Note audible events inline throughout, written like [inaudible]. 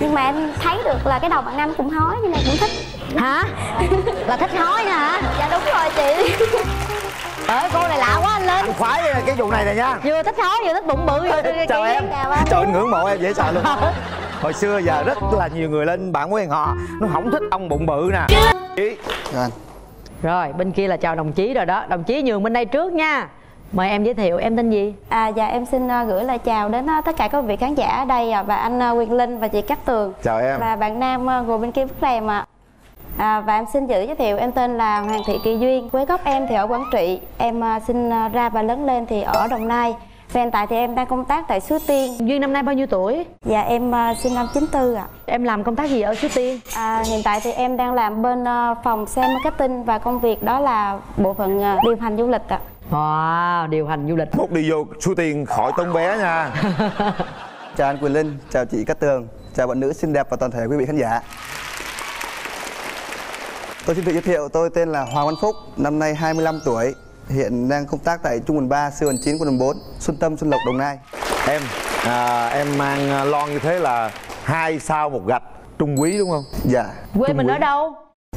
nhưng mà em thấy được là cái đầu bạn nam cũng hói nên cũng thích. Hả? Là thích hói nữa hả? Dạ đúng rồi chị. Ơi cô này lạ quá anh lên anh khoái cái vụ này này nha. Vừa thích hói vừa thích bụng bự vừa chào em. Chào anh. trời anh ngưỡng mộ em dễ sợ luôn. Hồi xưa giờ rất là nhiều người lên bạn quen họ. Nó không thích ông bụng bự nè. Rồi. rồi bên kia là chào đồng chí rồi đó. Đồng chí nhường bên đây trước nha mời em giới thiệu em tên gì? À dạ em xin uh, gửi lời chào đến uh, tất cả các vị khán giả ở đây uh, và anh uh, Quyền Linh và chị Cát Tường. Chào em. Và bạn nam uh, ngồi bên kia bức rèm ạ. À, và em xin tự giới thiệu em tên là Hoàng Thị Kỳ Duyên. Quê gốc em thì ở Quảng Trị. Em uh, sinh uh, ra và lớn lên thì ở Đồng Nai. Và hiện tại thì em đang công tác tại Suối Tiên. Duyên năm nay bao nhiêu tuổi? Dạ em uh, sinh năm 94 ạ. Em làm công tác gì ở suối tiên? À, Hiện tại thì em đang làm bên uh, phòng sale marketing và công việc đó là bộ phận uh, điều hành du lịch ạ wow điều hành du lịch mốt đi vô số tiền khỏi tốn bé nha [laughs] Chào anh Quyền Linh, chào chị Cát Tường, chào bạn nữ xinh đẹp và toàn thể quý vị khán giả. Tôi xin tự giới thiệu, tôi tên là Hoàng Văn Phúc, năm nay 25 tuổi, hiện đang công tác tại Trung đoàn 3, sư đoàn 9, quân đoàn 4, Xuân Tâm, Xuân Lộc, Đồng Nai. em à, em mang lon như thế là hai sao một gạch trung quý đúng không Dạ. quê mình ở đâu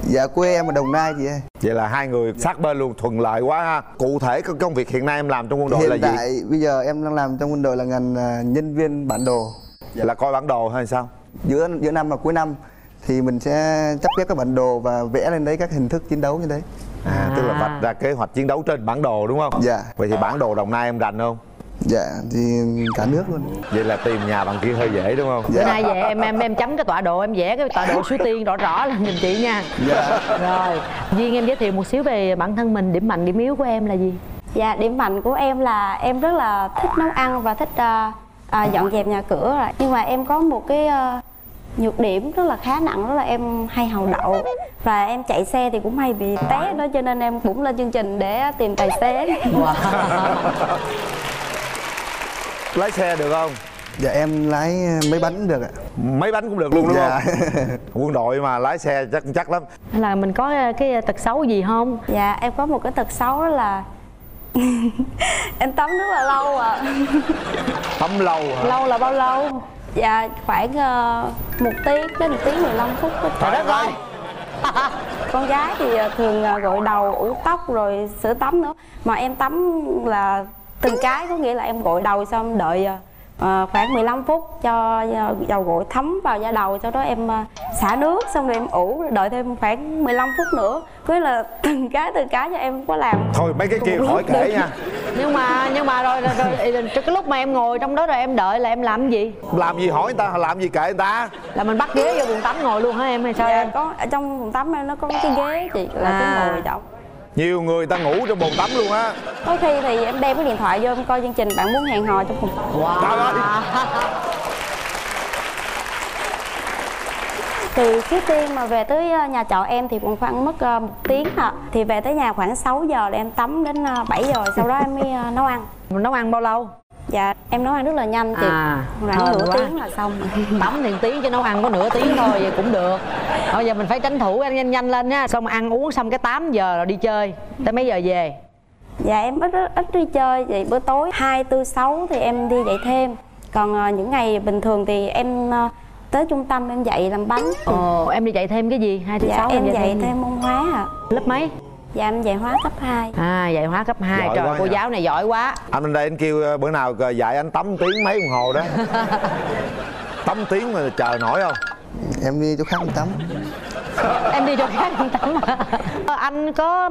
Dạ quê em ở Đồng Nai chị ơi. vậy là hai người sát bên luôn thuận lợi quá ha cụ thể cái công việc hiện nay em làm trong quân đội là Hiện gì tại bây giờ em đang làm trong quân đội là ngành à, nhân viên bản đồ. là coi bản đồ hay sao Giữa giữa năm và cuối năm thì mình sẽ chấp ghép các bản đồ và vẽ lên đấy các hình thức chiến đấu như đấy. à, tức là À. vạch ra kế hoạch chiến đấu trên bản đồ đúng không Dạ. vậy thì bản đồ đồng nai em rành không Dạ thì cả nước luôn. vậy là tìm nhà bằng kia hơi dễ đúng không? Bữa nay về em em em chấm cái tọa độ em vẽ cái tọa độ suối tiên rõ rõ lên giùm chị nha. Dạ. rồi duyên em giới thiệu một xíu về bản thân mình điểm mạnh điểm yếu của em là gì? Dạ điểm mạnh của em là em rất là thích nấu ăn và thích uh, uh, dọn dẹp nhà cửa rồi. Nhưng mà em có một cái uh, nhược điểm rất là khá nặng đó là em hay hầu đậu. Và em chạy xe thì cũng hay bị té đó cho nên em cũng lên chương trình để tìm tài xế lái xe được không? Dạ em lái mấy bánh được ạ. mấy bánh cũng được luôn đúng Dạ. không? [laughs] Quân đội mà lái xe chắc chắc lắm. Là mình có ờ, cái tật xấu gì không? Dạ em có một cái tật xấu đó là [laughs] em tắm rất là lâu ạ. Tắm lâu hả? Lâu là bao lâu? Dạ khoảng uh, một tiếng đến một tiếng 15 phút đó. trời đất ơi! Con gái thì ờ, thường ờ, gội đầu ủ tóc rồi sữa tắm nữa. Mà em tắm là từng cái có nghĩa là em gội đầu xong đợi ờ, khoảng 15 phút cho ờ, dầu gội thấm vào da đầu sau đó em xả nước xong rồi em ủ đợi thêm khoảng 15 phút nữa. Có nghĩa là [clears throat] từng cái từng cái cho em không có làm. Thôi mấy cái kia khỏi kể được. nha. Nhưng mà nhưng mà rồi, rồi, rồi, rồi cái lúc mà em ngồi trong đó rồi em đợi là em làm gì? Làm gì hỏi người ta làm gì kệ người ta? Là mình bắt ghế vô buồng tắm ngồi luôn hả em hay sao dạ, em? có ở trong phòng tắm em nó có cái ghế chị là À. cái ngồi trọng nhiều người ta ngủ trong bồn tắm luôn á. Có khi thì em đem cái điện thoại vô em coi chương trình bạn muốn hẹn hò trong phòng. Tắm trời ơi. [laughs] Thì trước tiên mà về tới ờ, nhà trọ em thì cũng khoảng mất ờ, một tiếng ạ. Thì về tới nhà khoảng 6 giờ là em tắm đến ờ, 7 giờ Sau đó em mới ờ, nấu ăn. Mình nấu ăn bao lâu Dạ em nấu ăn rất là nhanh chị. À, Khoảng nửa quá. tiếng là xong. [laughs] Tắm thì tiếng chứ nấu ăn có nửa tiếng thôi vậy cũng được. Bây giờ mình phải tranh thủ ăn nhanh nhanh lên nha. Xong ăn uống xong cái 8 giờ rồi đi chơi. Tới mấy giờ về? Dạ em ít ít đi chơi Vậy bữa tối 2, 4, 6 thì em đi dạy thêm. Còn ờ, những ngày bình thường thì em ờ, tới trung tâm em dạy làm bánh. Ồ em đi dạy thêm cái gì? Hai thứ Dạ sáu em dạy thêm môn hóa ạ. Lớp mấy Dạ em dạy hóa cấp 2 à dạy hóa cấp 2 Giỏi trời cô nhỉ. giáo này giỏi quá anh lên đây anh kêu ờ, bữa nào ờ, dạy anh tắm tiếng mấy đồng hồ đó [laughs] tắm tiếng mà chờ nổi không Em đi chỗ khác tắm. [laughs] em đi cho khác không tắm à? Anh có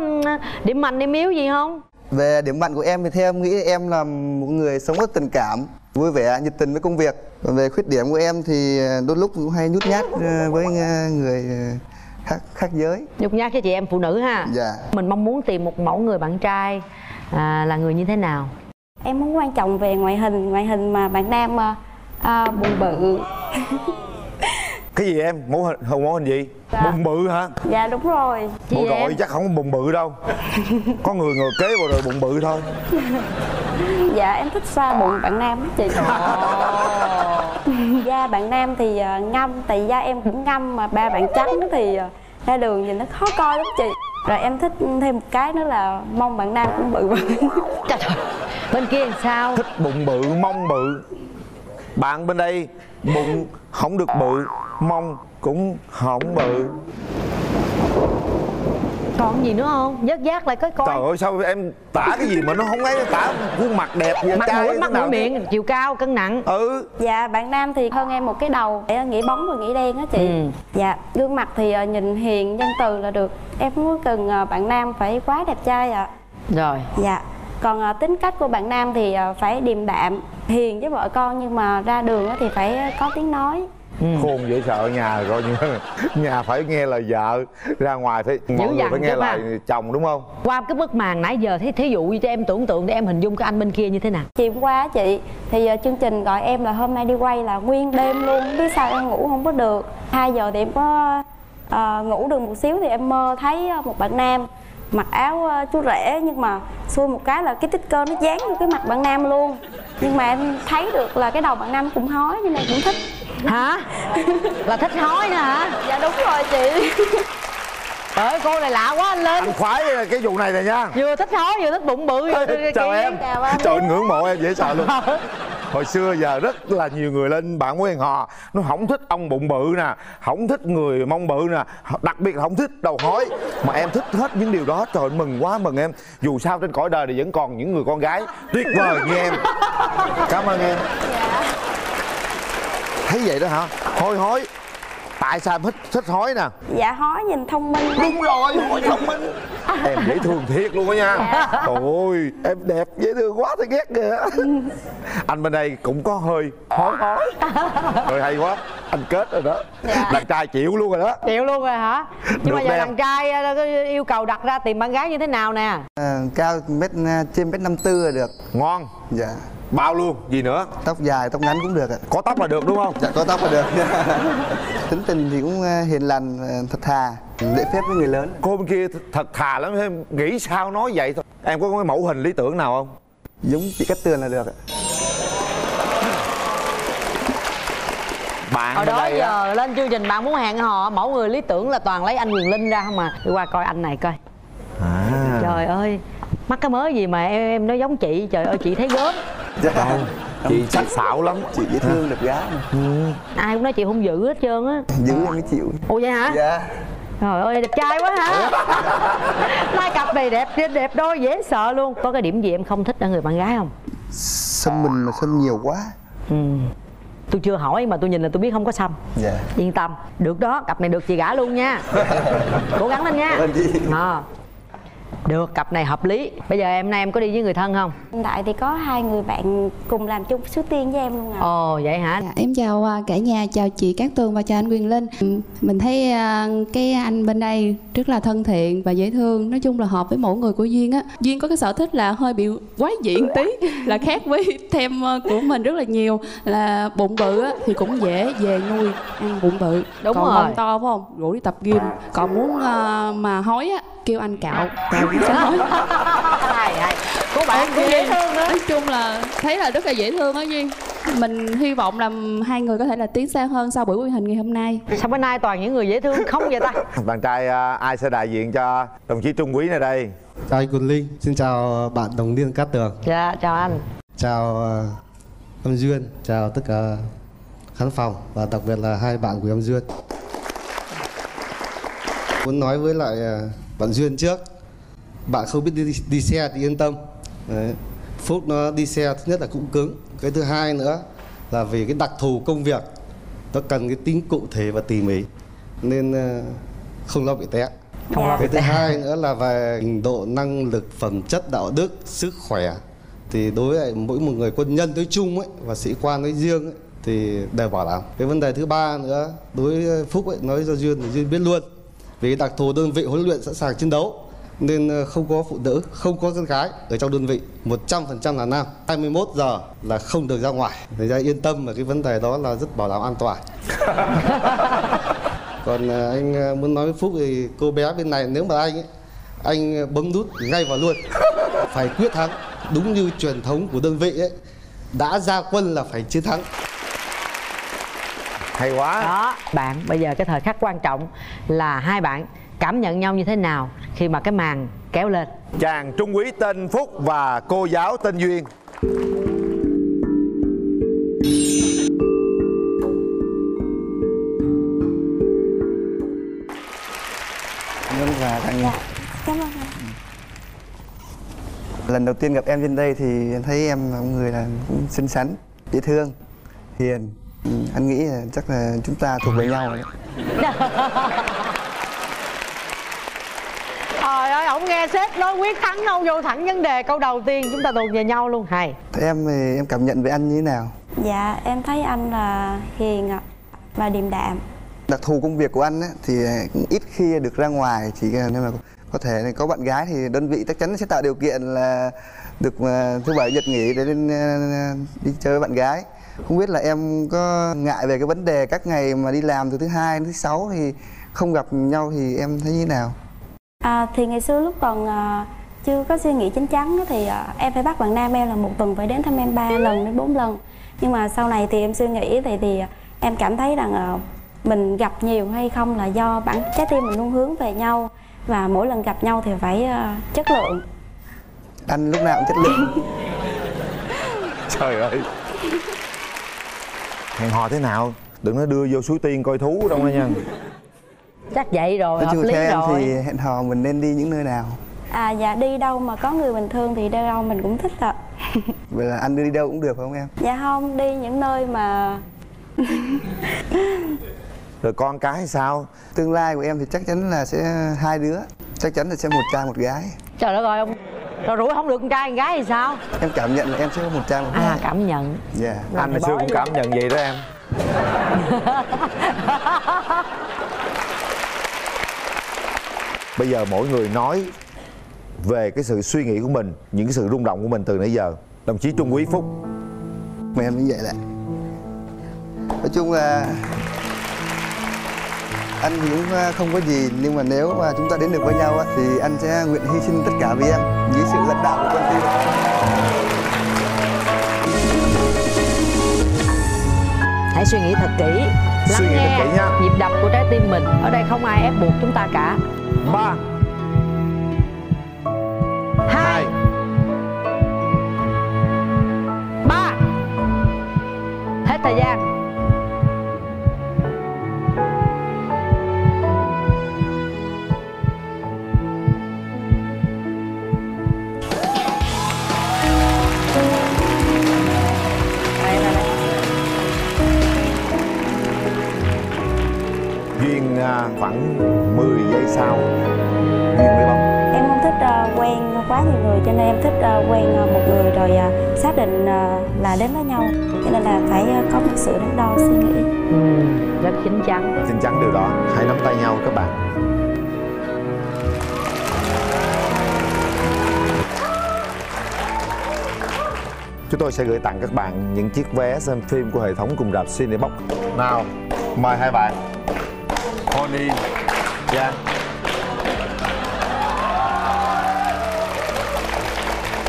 điểm mạnh điểm yếu gì không Về điểm mạnh của em thì theo em nghĩ em là một người sống rất tình cảm, vui vẻ, nhiệt tình với công việc. Còn về khuyết điểm của em thì đôi lúc cũng hay nhút nhát với người khác khác giới. nhục nhát cho chị em phụ nữ ha. Dạ. mình mong muốn tìm một mẫu người bạn trai à, là người như thế nào? Em không quan trọng về ngoại hình Ngoại hình mà bạn nam ờ, ờ, bụng bự. [laughs] Cái gì em? Mẫu hình không mẫu hình gì? Dạ. bụng bự hả? Dạ đúng rồi. Chị bộ đội chắc không có bụng bự đâu. [laughs] Có người ngồi kế vào rồi bụng bự thôi. Dạ em thích xoa bụng bạn nam chị [laughs] Da bạn nam thì ờ, ngâm Tại da em cũng ngâm mà ba bạn trắng thì ờ, ra đường nhìn nó khó coi lắm chị. Rồi em thích thêm một cái nữa là mong bạn nam cũng bự. [laughs] Bự Trời ơi, bên kia làm sao? Thích bụng bự mông bự. Bạn bên đây bụng không được bự mông cũng không bự còn gì nữa không? Vớt vát lại cái coi. Trời ơi sao em tả cái gì mà nó không ấy tả khuôn mặt đẹp vậy mặt trai mũi mắt mũi miệng chiều cao cân nặng. Ừ. Dạ bạn nam thì hơn em một cái đầu để nghĩ bóng và nghĩ đen á chị. Ừ. Dạ gương mặt thì ờ, nhìn hiền nhân từ là được. Em không có cần ờ, bạn nam phải quá đẹp trai ạ. Rồi. Dạ còn ờ, tính cách của bạn nam thì phải điềm đạm hiền với vợ con nhưng mà ra đường á thì phải có tiếng nói khôn dễ sợ nhà coi như nhà phải nghe lời vợ ra ngoài phải mọi người phải nghe chứ mà. lời chồng đúng không? Qua cái bức màn nãy giờ thí, thí dụ cho em tưởng tượng để em hình dung cái anh bên kia như thế nào? Chiều hôm qua á chị thì ờ, chương trình gọi em là hôm nay đi quay là nguyên đêm luôn không biết sao em ngủ không có được. 2 giờ thì em có ờ, ngủ được một xíu thì em mơ thấy ờ, một bạn nam mặc áo ờ, chú rể nhưng mà xui một cái là cái tích cơ nó dán vô cái mặt bạn nam luôn. Nhưng mà em thấy được là cái đầu bạn nam cũng hói nên cũng thích. Hả? Là thích hói nữa hả? Dạ đúng rồi chị. Trời ơi cô này lạ quá anh lên. Anh khoái cái vụ này này nha. Vừa thích hói vừa thích bụng bự vừa chào em. Chào anh. trời anh ngưỡng mộ em dễ sợ luôn hồi xưa giờ rất là nhiều người lên bạn quen họ nó không thích ông bụng bự nè không thích người mông bự nè đặc biệt là không thích đầu hói. Mà em thích hết những điều đó trời mừng quá mừng em. Dù sao trên cõi đời này vẫn còn những người con gái. Tuyệt vời như em. Cảm ơn em. Thấy vậy đó hả? Hôi hối tại sao em thích thích hói nè? Dạ hói nhìn thông minh đúng rồi hỏi thông minh. Em dễ thương thiệt luôn á nha. Trời ơi em đẹp dễ thương quá thấy ghét kìa. Anh bên đây cũng có hơi hói hói. Rồi hay quá anh kết rồi đó. Đàn trai chịu luôn rồi đó. Chịu luôn rồi hả? Nhưng mà Được giờ đẹp. đàn trai ờ, có yêu cầu đặt ra tìm bạn gái như thế nào nè? À, cao mét à, trên mét năm tư là được. Ngon. Dạ bao luôn gì nữa? Tóc dài tóc ngắn cũng được ạ. Có tóc là được đúng không? Dạ có tóc là được. [laughs] Tính tình thì cũng à, hiền lành à, thật thà. Lễ phép với người lớn. Cô bên kia thật thà lắm em nghĩ sao nói vậy thôi. Em có cái mẫu hình lý tưởng nào không? Giống chị Cát Tường là được ạ. Bạn hồi đó đây á. giờ lên chương trình bạn muốn hẹn hò mẫu người lý tưởng là toàn lấy anh quyền linh ra không à? Đi qua coi anh này coi. À. trời ơi mắc cái mới gì mà em em nói giống chị trời ơi chị thấy gớm dạ. Chị sắc sảo lắm. Chị dễ thương đẹp gái. Mà. ai cũng nói chị hung dữ hết trơn á. Giữ em mới chịu. Ồ vậy hả? Dạ. Trời ơi đẹp trai quá hả? [laughs] Hai cặp này đẹp đẹp đôi dễ sợ luôn. Có cái điểm gì em không thích ở người bạn gái không? Xăm mình mà xăm nhiều quá. Ừ. tôi chưa hỏi mà tôi nhìn là tôi biết không có xăm. Dạ. Yên tâm. Được đó cặp này được chị gả luôn nha. [laughs] Cố gắng lên nha. À. được cặp này hợp lý bây giờ em nay em có đi với người thân không hiện tại thì có hai người bạn cùng làm chung số tiên với em luôn à ồ vậy hả Dạ, em chào à, cả nhà, chào chị Cát Tường và chào anh Quyền Linh. Ừ, Mình thấy à, cái anh bên đây rất là thân thiện và dễ thương. Nói chung là hợp với mỗi người của Duyên á. Duyên có cái sở thích là hơi bị quái dị một tí, là khác với thêm à, của mình rất là nhiều. Là bụng bự á thì cũng dễ về nuôi ăn bụng bự. Đúng Còn rồi. mông to phải không? Rủ đi tập gym. Còn muốn mà hói á kêu anh cạo. Cạo cô bạn cũng dễ thương nữa nói chung là thấy là rất là dễ thương á duyên mình hy vọng là hai người có thể là tiến xa hơn sau buổi quay hình ngày hôm nay. Sao bữa nay toàn những người dễ thương không vậy ta? [laughs] Bạn trai à, ai sẽ đại diện cho đồng chí trung quý này đây? Chào anh Quỳnh Linh, xin chào bạn đồng liên Cát Tường. Dạ chào anh. Chào ờ, Âm Duyên, chào tất cả khán phòng Và đặc biệt là hai bạn của Âm Duyên Muốn nói với lại ờ, bạn Duyên trước. Bạn không biết đi, đi xe thì yên tâm. Đấy. Phúc nó đi xe thứ nhất là cũng cứng. Cái thứ hai nữa là vì cái đặc thù công việc Nó cần cái tính cụ thể và tỉ mỉ Nên ờ, không lo bị té. Không lo cái thứ hai nữa là về trình độ năng lực phẩm chất đạo đức sức khỏe. Thì đối với mỗi một người quân nhân nói chung ấy và sĩ quan nói riêng ấy, thì đều bảo đảm. Cái vấn đề thứ ba nữa đối với phúc ấy nói cho duyên thì duyên biết luôn vì đặc thù đơn vị huấn luyện sẵn sàng chiến đấu nên ờ, không có phụ nữ không có con gái ở trong đơn vị. 100% là nam 21 giờ là không được ra ngoài. Người ra yên tâm mà cái vấn đề đó là rất bảo đảm an toàn. [laughs] Còn à, anh à, muốn nói với phúc thì cô bé bên này nếu mà anh ấy anh bấm nút ngay vào luôn. Phải quyết thắng. Đúng như truyền thống của đơn vị ấy đã ra quân là phải chiến thắng hay quá. Đó bạn bây giờ cái thời khắc quan trọng là hai bạn cảm nhận nhau như thế nào khi mà cái màn kéo lên? Chàng trung quý tên phúc và cô giáo tên duyên. Nhân và tặng dạ. Cảm ơn ừ. Lần đầu tiên gặp em trên đây thì thấy em là một người là cũng xinh xắn, dễ thương, hiền. Ừ, anh nghĩ là chắc là chúng ta thuộc về nhau rồi [laughs] trời ơi ổng nghe sếp nói quyết thắng đâu vô thẳng vấn đề. Câu đầu tiên chúng ta thuộc về nhau luôn. Hay. Thế em thì em cảm nhận về anh như thế nào? Dạ em thấy anh là hiền ạ và điềm đạm. Đặc thù công việc của anh ấy, thì ít khi được ra ngoài chỉ nên là có thể là có bạn gái thì đơn vị chắc chắn sẽ tạo điều kiện là được mà thứ bảy nhật nghỉ để ờ, đi chơi với bạn gái không biết là em có ngại về cái vấn đề các ngày mà đi làm từ thứ hai đến thứ sáu thì không gặp nhau thì em thấy như thế nào? À, thì ngày xưa lúc còn à, chưa có suy nghĩ chín chắn thì à, em phải bắt bạn nam em là một tuần phải đến thăm em 3 lần đến 4 lần. Nhưng mà sau này thì em suy nghĩ thì thì em cảm thấy rằng à, mình gặp nhiều hay không là do bản trái tim mình luôn hướng về nhau và mỗi lần gặp nhau thì phải à, chất lượng. Anh lúc nào cũng chất lượng. [laughs] Trời ơi hẹn hò thế nào? Đừng nói đưa vô suối tiên coi thú đâu nha. Chắc vậy rồi nói hợp lý theo em rồi. thì hẹn hò mình nên đi những nơi nào? À dạ đi đâu mà có người bình thường thì đi đâu mình cũng thích ạ. [laughs] Vậy là anh đưa đi đâu cũng được phải không em? Dạ không đi những nơi mà [laughs] rồi con cái sao? Tương lai của em thì chắc chắn là sẽ hai đứa. Chắc chắn là sẽ một trai một gái. Trời đất ơi ông rồi rủi không được con trai con gái thì sao? Em cảm nhận là em sẽ có một trai một gái à cảm nhận. Dạ. Anh hồi xưa cũng cảm nhận vậy đó em. [laughs] Bây giờ mỗi người nói về cái sự suy nghĩ của mình những cái sự rung động của mình từ nãy giờ. Đồng chí trung quý phúc. Mà em như vậy lại nói chung là anh thì cũng không có gì nhưng mà nếu mà chúng ta đến được với nhau á, thì anh sẽ nguyện hy sinh tất cả vì em dưới sự lãnh đạo của con tim hãy suy nghĩ thật kỹ lắng Suy nghĩ thật nghe kỹ nha. nhịp đập của trái tim mình. Ở đây không ai ép buộc chúng ta cả. Ba. Hai. Ba. Hết thời gian khoảng 10 giây sau. Duyên với bóng em không thích ờ, quen quá nhiều người cho nên em thích ờ, quen ờ, một người rồi ờ, xác định ờ, là đến với nhau. Cho nên là phải ờ, có một sự đắn đo suy nghĩ. Ừ, rất chín chắn. Xin chắn điều đó hãy nắm tay nhau các bạn. Chúng tôi sẽ gửi tặng các bạn những chiếc vé xem phim của hệ thống cùng rạp Cinebox. Nào, mời hai bạn Honey Giang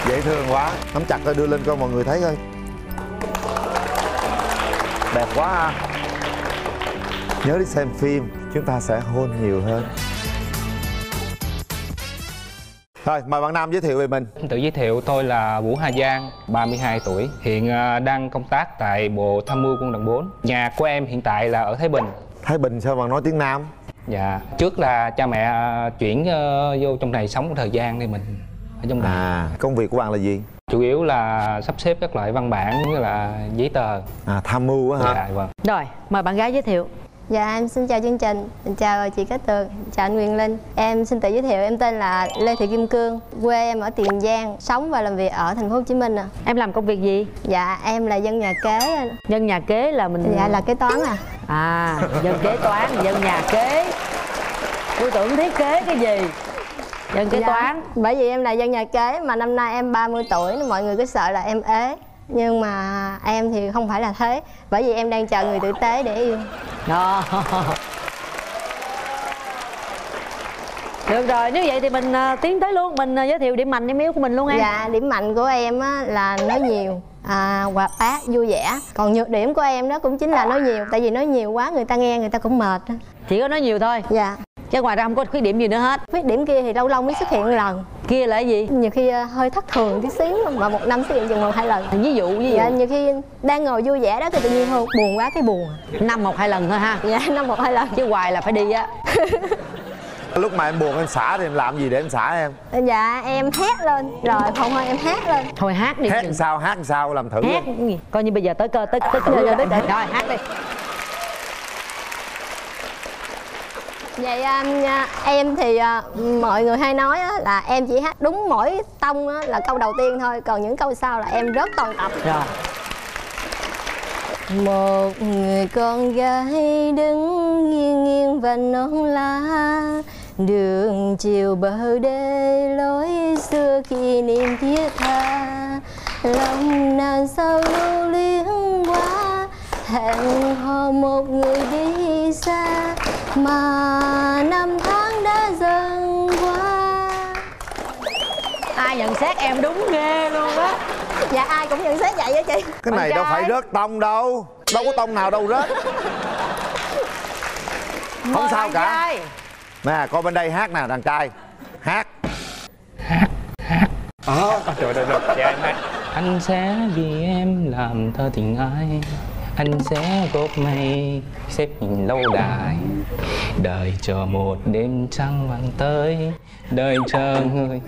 Dễ thương quá. Nắm chặt rồi đưa lên cho mọi người thấy coi. Đẹp quá ha. Nhớ đi xem phim Chúng ta sẽ hôn nhiều hơn. Thôi mời bạn Nam giới thiệu về mình. Tự giới thiệu tôi là Vũ Hà Giang, 32 tuổi, hiện à, đang công tác tại Bộ Tham mưu Quân đoàn 4. Nhà của em hiện tại là ở Thái Bình. Thái Bình sao bạn nói tiếng Nam? Dạ, trước là cha mẹ à, chuyển ờ, vô trong này sống một thời gian thì mình ở trong này. À công việc của bạn là gì? Chủ yếu là sắp xếp các loại văn bản như là giấy tờ. À tham mưu á hả? Dạ, vâng. rồi mời bạn gái giới thiệu. Dạ em xin chào chương trình, Mình chào chị Cát Tường, chào anh Quyền Linh. Em xin tự giới thiệu em tên là Lê Thị Kim Cương. Quê em ở Tiền Giang, sống và làm việc ở thành phố Hồ Chí Minh à. em làm công việc gì? Dạ em là dân nhà kế dân nhà kế là mình Dạ là kế toán à à dân kế toán dân nhà kế. Tôi tưởng thiết kế cái gì? Dân kế Dạ, toán. Bởi vì em là dân nhà kế mà năm nay em 30 tuổi nên mọi người cứ sợ là em ế. Nhưng mà em thì không phải là thế Bởi vì em đang chờ người tử tế để yêu. Đó. Được rồi nếu vậy thì mình à, tiến tới luôn. Mình à, giới thiệu điểm mạnh điểm yếu của mình luôn em. Dạ điểm mạnh của em á, là nói nhiều à, hoạt bát vui vẻ. Còn nhược điểm của em đó cũng chính là nói nhiều tại vì nói nhiều quá người ta nghe người ta cũng mệt chỉ có nói nhiều thôi? Dạ. Chứ ngoài ra không có khuyết điểm gì nữa hết? Khuyết điểm kia thì lâu lâu mới xuất hiện lần. Kia là cái gì? Nhiều khi ờ, hơi thất thường tí xíu mà một năm xuất hiện chừng một hai lần. Ví dụ ví dụ. Dạ nhiều khi đang ngồi vui vẻ đó thì tự nhiên thôi buồn quá cái buồn. Năm một hai lần thôi ha. Dạ [laughs] năm một hai lần. Chứ hoài là phải đi á [laughs] lúc mà em buồn em xả thì em làm gì để em xả em? Dạ em hét lên. Rồi không thôi em hét lên. Thôi hát đi. Hát làm sao hát làm sao làm thử hát đi. gì? coi như bây giờ tới cơ tới tới Giờ- giờ tới rồi cỡ. hát đi. Vậy em thì à, mọi người hay nói á, là em chỉ hát đúng mỗi tông á, là câu đầu tiên thôi. Còn những câu sau là em rất toàn tập. Rồi. Một người con gái đứng nghiêng nghiêng và non lá đường chiều bờ đê lối xưa kỷ niệm thiết tha. Lòng nàng sao lưu luyến quá. Hẹn hò một người đi xa. Mà năm tháng đã dần qua. Ai nhận xét em đúng ghê luôn á. Dạ ai cũng nhận xét vậy á chị. Cái này đâu phải rớt tông đâu. Đâu có tông nào đâu rớt. Không Mời sao cả. trai. Nè coi bên đây hát nè đàn trai. Hát. Ờ, trời ơi, rồi, dạ em hát. Anh sẽ vì em làm thơ tình ai. Anh sẽ góp mây xếp nhìn lâu đài. Đợi chờ một đêm trăng vàng tới. Đợi chờ người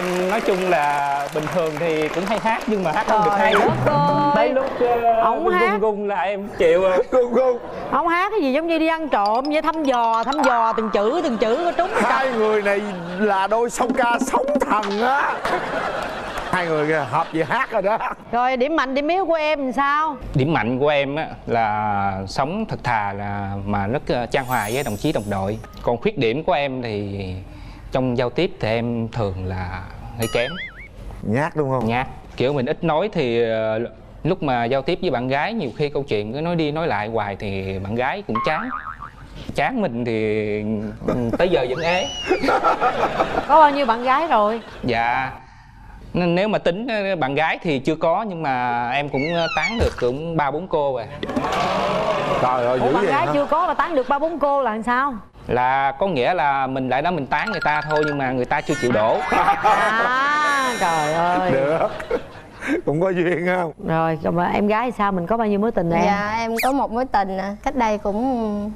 Em nói chung là bình thường thì cũng hay hát nhưng mà hát không được hay. ơi. Tới lúc uh, Ổng gung hát. gung gung là em chịu rồi. Gung gung không hát cái gì giống như đi ăn trộm vậy? Thăm dò thăm dò từng chữ từng chữ có trúng hai người này là đôi song ca sống thần á. Hai người kìa, hợp về hát rồi đó. Rồi điểm mạnh điểm yếu của em làm sao? Điểm mạnh của em á, là sống thật thà là mà rất ờ, chan hòa với đồng chí đồng đội. Còn khuyết điểm của em thì trong giao tiếp thì em thường là hơi kém, nhát đúng không nhát. Kiểu mình ít nói thì ờ, lúc mà giao tiếp với bạn gái nhiều khi câu chuyện cứ nói đi nói lại hoài thì bạn gái cũng chán. Chán mình thì ừ, tới giờ vẫn ế. [laughs] có bao nhiêu bạn gái rồi Dạ. Nếu mà tính ờ, bạn gái thì chưa có nhưng mà em cũng ờ, tán được cũng ba bốn cô rồi. trời ơi ủa dữ bạn vậy gái hả chưa có mà tán được ba bốn cô là làm sao là có nghĩa là mình lại đó mình tán người ta thôi nhưng mà người ta chưa chịu đổ. À [laughs] trời ơi. Được. Cũng có duyên không rồi còn mà em gái thì sao? Mình có bao nhiêu mối tình rồi em? Dạ em có một mối tình à, cách đây cũng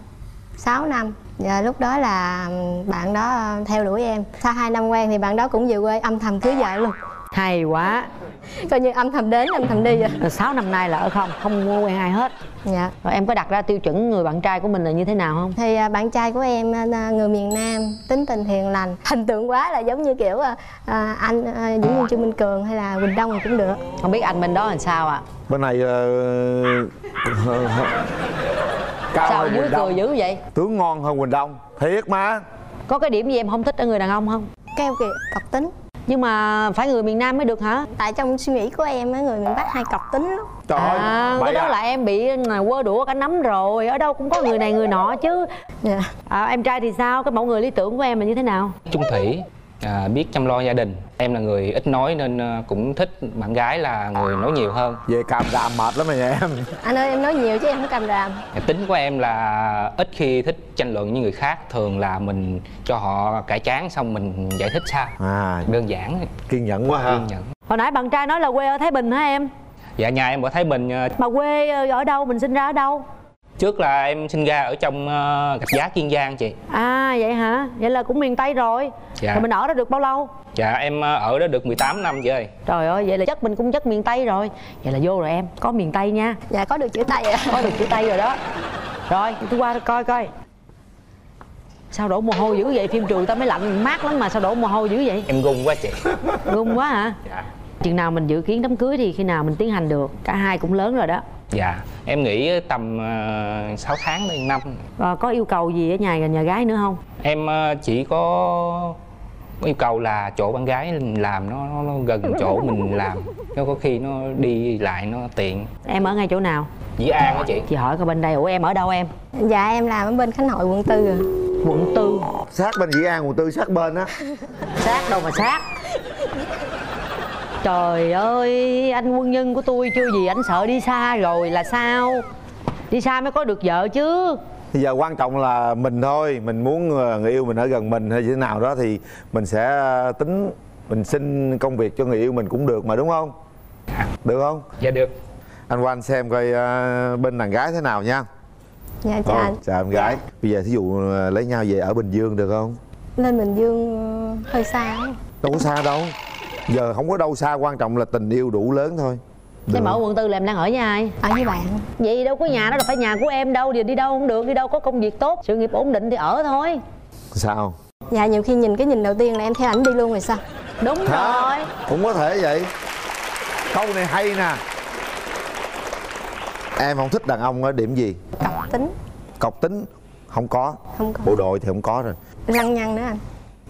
6 năm. Dạ lúc đó là bạn đó theo đuổi em. Sau 2 năm quen thì bạn đó cũng về quê âm thầm cưới vợ luôn. Hay quá [laughs] Coi như âm thầm đến âm thầm đi vậy. Rồi 6 năm nay là ở không? Không mua quen ai hết. Dạ. Rồi em có đặt ra tiêu chuẩn người bạn trai của mình là như thế nào không? Thì à, bạn trai của em à, người miền Nam Tính tình hiền lành Hình tượng quá là giống như kiểu à, à, anh à, Diễn viên Trương Minh Cường hay là Quỳnh Đông thì cũng được. Không biết anh bên đó làm sao ạ? Bên này ờ, [laughs] cao sao dưới cười dữ vậy? Tướng ngon hơn Quỳnh Đông. Thiệt mà. Có cái điểm gì em không thích ở người đàn ông không? Keo kìa cọc tính nhưng mà phải người miền nam mới được hả? Tại trong suy nghĩ của em á người miền Bắc hay cọc tính lắm. Trời ơi à cái đó à. là em bị là quơ đũa cả nắm rồi ở đâu cũng có người này người nọ chứ. Dạ. À, em trai thì sao? Cái mẫu người lý tưởng của em là như thế nào? Chung thủy à, biết chăm lo gia đình. Em là người ít nói nên à, cũng thích bạn gái là người nói nhiều hơn. Về càm ràm mệt lắm rồi nha em. Anh ơi em nói nhiều chứ em không cầm ràm. Tính của em là ít khi thích tranh luận với người khác thường là mình cho họ cải chán xong mình giải thích sao. À. Đơn giản. Kiên nhẫn quá ha. Kiên nhẫn. Hồi nãy bạn trai nói là quê ở thái bình hả em? Dạ nhà em ở thái bình à, mà quê ở đâu? Mình sinh ra ở đâu trước là em sinh ra ở trong à, gạch giá kiên giang chị. À vậy hả? Vậy là cũng miền tây rồi. Dạ. rồi mình ở đó được bao lâu? Dạ em à, ở đó được 18 năm chị ơi. Trời ơi vậy là chất mình cũng chất miền tây rồi. Vậy là vô rồi em. Có miền tây nha. Dạ có được chữ tay ạ. Có được chữ tây rồi đó. Rồi tôi qua coi coi. Sao đổ mồ hôi dữ vậy? Phim trường ta mới lạnh mát lắm mà sao đổ mồ hôi dữ vậy? Em gung quá chị. Run quá hả? Dạ. Chừng nào mình dự kiến đám cưới thì khi nào mình tiến hành được? Cả hai cũng lớn rồi đó dạ em nghĩ tầm uh, 6 tháng đến năm. Và có yêu cầu gì ở nhà nhà gái nữa không? Em ờ, chỉ có yêu cầu là chỗ bạn gái làm nó, nó, nó gần chỗ mình làm. Nó có khi nó đi lại nó tiện. Em ở ngay chỗ nào? Dĩ an á chị? Chị hỏi coi bên đây ủa em ở đâu em? Dạ em làm ở bên Khánh Hội quận tư rồi quận tư? Sát bên dĩ an quận tư sát bên á. Sát đâu mà sát trời ơi anh quân nhân của tôi chưa gì anh sợ đi xa rồi là sao? Đi xa mới có được vợ chứ. Bây giờ quan trọng là mình thôi mình muốn ờ, người yêu mình ở gần mình hay như thế nào đó thì mình sẽ ờ, tính mình xin công việc cho người yêu mình cũng được mà đúng không? Được không? Dạ được. Anh qua anh xem coi ờ, bên đàn gái thế nào nha. Dạ chào anh. chào em gái. Bây giờ thí dụ lấy nhau về ở bình dương được không? Lên bình dương hơi xa. Đâu có xa đâu giờ không có đâu xa quan trọng là tình yêu đủ lớn thôi. Thế mà ở quận tư là em đang ở với ai? ở với bạn. Vậy đâu có nhà đó là phải nhà của em đâu. Giờ đi đâu không được, đi đâu có công việc tốt. Sự nghiệp ổn định thì ở thôi. Sao? Dạ nhiều khi nhìn cái nhìn đầu tiên là em theo ảnh đi luôn rồi sao? Đúng Hả? rồi. Cũng có thể vậy. Câu này hay nè. Em không thích đàn ông ở điểm gì? Cọc tính. Cọc tính? Không có. Không có. Bộ đội thì không có rồi. Lăng nhăng nữa anh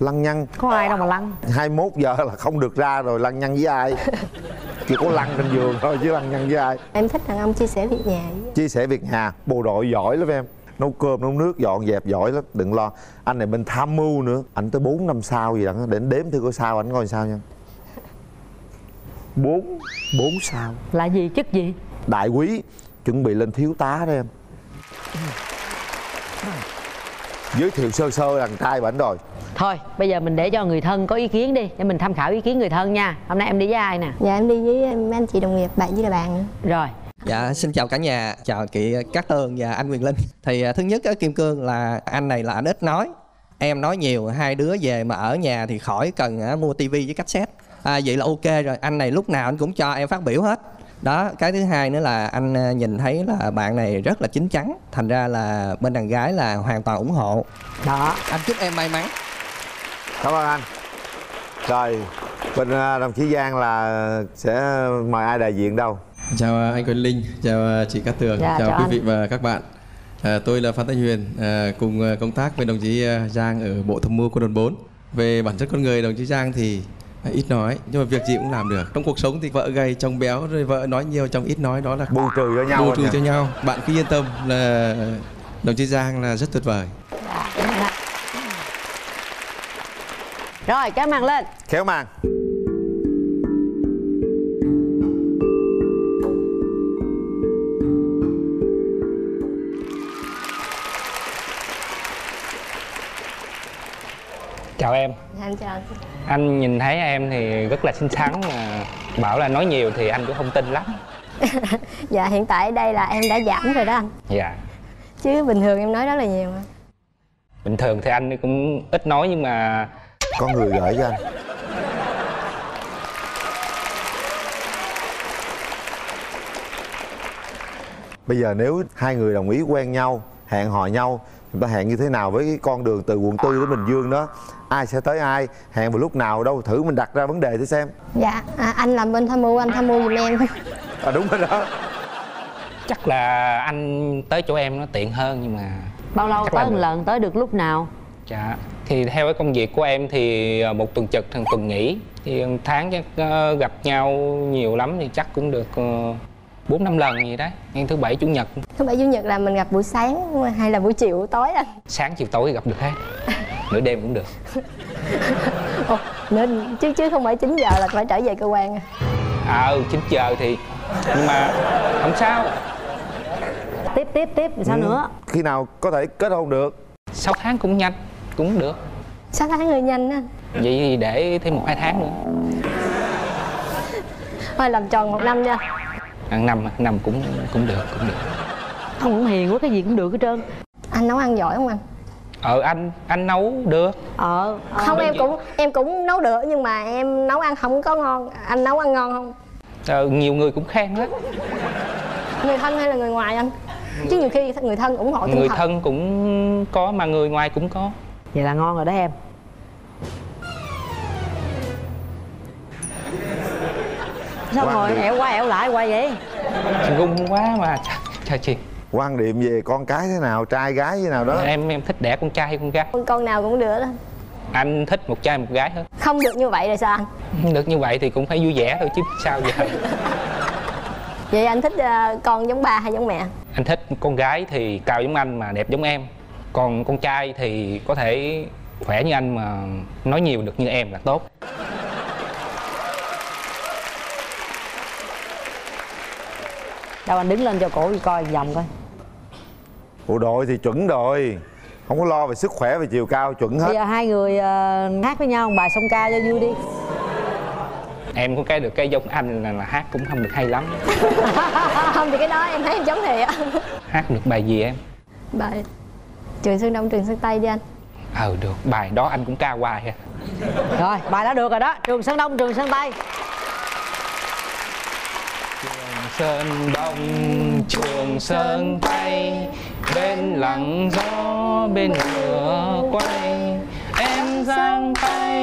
lăng nhăng. Có ai đâu mà lăng. 21 giờ là không được ra rồi lăng nhăng với ai? [laughs] Chỉ có lăn trên giường thôi chứ lăng nhăng với ai? Em thích đàn ông chia sẻ việc nhà chia sẻ việc nhà bộ đội giỏi lắm em. Nấu cơm nấu nước dọn dẹp giỏi lắm đừng lo. Anh này bên tham mưu nữa. Anh tới 4 năm sao gì đó để anh đếm thử coi sao anh coi sao nha. Bốn bốn sao. Là gì, chức gì? đại quý chuẩn bị lên thiếu tá đó em. Giới thiệu sơ sơ đàn trai của ảnh rồi Thôi, bây giờ mình để cho người thân có ý kiến đi Để mình tham khảo ý kiến người thân nha Hôm nay em đi với ai nè? dạ em đi với mấy anh chị đồng nghiệp bạn với là bạn Rồi Dạ, xin chào cả nhà, chào chị Cát Tường và anh Quyền Linh. Thì à, thứ nhất Kim Cương là anh này là anh ít nói, em nói nhiều, hai đứa về mà ở nhà thì khỏi cần à, mua tivi với cassette. À, vậy là ok rồi, anh này lúc nào anh cũng cho em phát biểu hết. Đó, cái thứ hai nữa là anh à, nhìn thấy là bạn này rất là chín chắn, thành ra là bên đàn gái là hoàn toàn ủng hộ. Đó Anh chúc em may mắn. Cảm ơn anh rồi bên à, đồng chí giang là sẽ mời ai đại diện đâu Chào à, anh Quyền Linh, chào à, chị Cát Tường, Dạ, chào, chào quý anh. vị và các bạn. À, tôi là Phan Thanh Huyền, à, cùng công tác với đồng chí Giang ở Bộ Tham mưu Quân đoàn 4. Về bản chất con người đồng chí Giang thì à, ít nói, nhưng mà việc gì cũng làm được. Trong cuộc sống thì vợ gầy, chồng béo, rồi vợ nói nhiều, chồng ít nói đó là bù trừ cho nhau bù trừ cho nhau. Bạn cứ yên tâm là đồng chí Giang là rất tuyệt vời. Rồi, kéo màn lên. Khéo màn. Chào em. Dạ anh chào anh anh nhìn thấy em thì rất là xinh xắn mà bảo là nói nhiều thì anh cũng không tin lắm. [laughs] Dạ hiện tại đây là em đã giảm rồi đó anh. Dạ. Chứ bình thường em nói rất là nhiều mà. bình thường thì anh cũng ít nói nhưng mà có người gửi cho anh. Bây giờ nếu hai người đồng ý quen nhau hẹn hò nhau chúng ta hẹn như thế nào với cái con đường từ quận tư đến bình dương đó? Ai sẽ tới ai? Hẹn vào lúc nào? Đâu thử mình đặt ra vấn đề thử xem. Dạ à, anh làm bên tham mưu anh tham mưu giùm em. À đúng rồi đó. Chắc là anh tới chỗ em nó tiện hơn nhưng mà Bao lâu Chắc tới một lần, tới được lúc nào? dạ thì theo cái công việc của em thì ờ, một tuần trực thằng tuần nghỉ. Thì tháng chắc ờ, gặp nhau nhiều lắm thì chắc cũng được ờ, bốn năm lần gì đấy. Ngày thứ bảy chủ nhật. Thứ bảy chủ nhật là mình gặp buổi sáng hay là buổi chiều buổi tối anh? Sáng chiều tối gặp được hết. Nửa đêm cũng được. [laughs] Ồ, nên chứ chứ không phải 9 giờ là phải trở về cơ quan à. à ừ chín giờ thì nhưng mà không sao. Tiếp, tiếp, tiếp, sao Ừ. nữa? khi nào có thể kết hôn được? Sáu tháng cũng nhanh cũng được. Sáu tháng hơi nhanh á? Vậy thì để thêm một hai tháng nữa. Thôi làm tròn một năm nha. Ăn năm năm cũng cũng được cũng được. Ông cũng hiền quá, cái gì cũng được hết trơn. Anh nấu ăn giỏi không anh? Ờ anh anh nấu được. Ờ, không em cũng em cũng nấu được nhưng mà em nấu ăn không có ngon. Anh nấu ăn ngon không? Ờ, nhiều người cũng khen đó người thân hay là người ngoài anh? Chứ nhiều khi người thân ủng hộ tinh người thần thân cũng có mà người ngoài cũng có vậy là ngon rồi đó em. Sao ngồi điểm. ẻo qua ẻo lại qua vậy? rung quá mà. Chào chị. Quan điểm về con cái thế nào trai gái thế nào đó? Em em thích đẻ con trai hay con gái? Con nào cũng được đó anh thích một trai một gái hết không được như vậy rồi sao anh? Được như vậy thì cũng phải vui vẻ thôi chứ sao giờ? Vậy anh thích ờ, con giống ba hay giống mẹ? Anh thích con gái thì cao giống anh mà đẹp giống em còn con trai thì có thể khỏe như anh mà nói nhiều được như em là tốt. Đâu anh đứng lên cho cổ đi coi vòng coi. Bộ đội thì chuẩn rồi. Không có lo về sức khỏe về chiều cao chuẩn Bây hết giờ hai người ờ, hát với nhau một bài song ca cho vui đi. Em có cái được cái giống anh là, là hát cũng không được hay lắm. [laughs] Không thì cái đó em thấy em giống thiệt [laughs] hát được bài gì em? Bài trường sơn đông trường sơn tây đi anh. Ờ được. Bài đó anh cũng ca hoài ha. Rồi bài đã được rồi đó. Trường sơn đông trường sơn tây. Sơn Đông Trường Sơn Tây. Bên lặng gió bên lửa quay. Em giang tay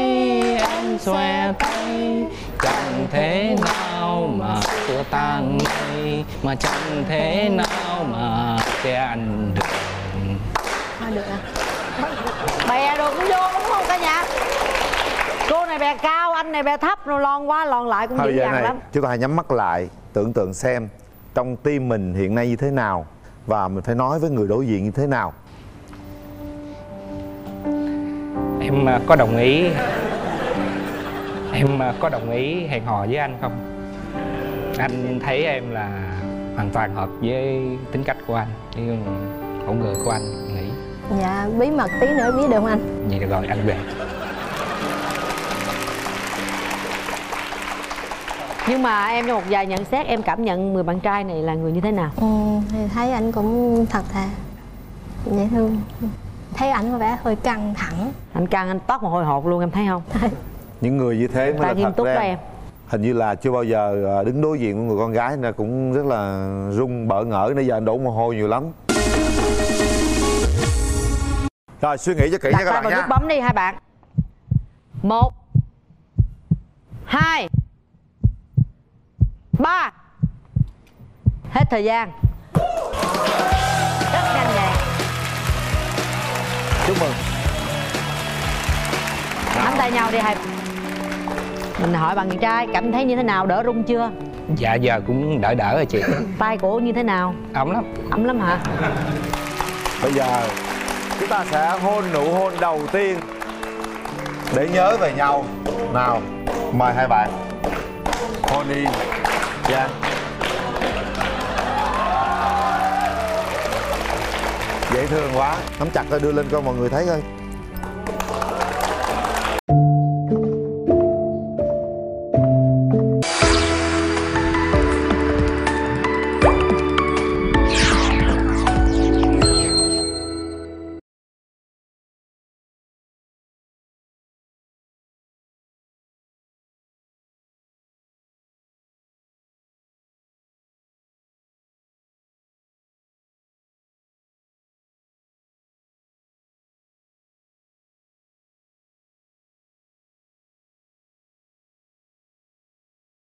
em xòe tay. Chẳng thế nào mà xua tan mây Mà chẳng thế nào mà che anh được được à? Bè đồ cũng vô đúng không cả nhà. Cô này bè cao anh này bè thấp rồi lon qua lon lại cũng dằn này lắm. chúng ta hãy nhắm mắt lại tưởng tượng xem trong tim mình hiện nay như thế nào và mình phải nói với người đối diện như thế nào. Em à, có đồng ý. Em à, có đồng ý hẹn hò với anh không? Anh thấy em là hoàn toàn hợp với tính cách của anh với mẫu người của anh dạ bí mật tí nữa biết được không anh? Vậy được rồi anh về. Nhưng mà em trong một vài nhận xét em cảm nhận người bạn trai này là người như thế nào? Ừ, thì thấy anh cũng thật thà. Dễ thương. Thấy ảnh có vẻ hơi căng thẳng. Anh căng anh toát một hồi hộp luôn em thấy không? Những người như thế mới ta là nghiêm thật túc em. em. Hình như là chưa bao giờ à, đứng đối diện với người con gái nên cũng rất là rung bỡ ngỡ. Nãy giờ anh đổ mồ hôi nhiều lắm rồi suy nghĩ cho kỹ đặt nha các tay bạn vào nha. nút bấm đi hai bạn. Một hai ba. Hết thời gian. Rất nhanh nhẹn chúc mừng. Nắm tay nhau đi hai. Mình hỏi bạn trai cảm thấy như thế nào? Đỡ rung chưa? Dạ giờ cũng đỡ đỡ rồi chị. Tay của như thế nào? Ấm lắm. Ấm lắm hả? Bây giờ chúng ta sẽ hôn nụ hôn đầu tiên để nhớ về nhau. Nào, mời hai bạn. Hôn đi. Dạ. Dễ thương quá. Nắm chặt rồi đưa lên cho mọi người thấy coi.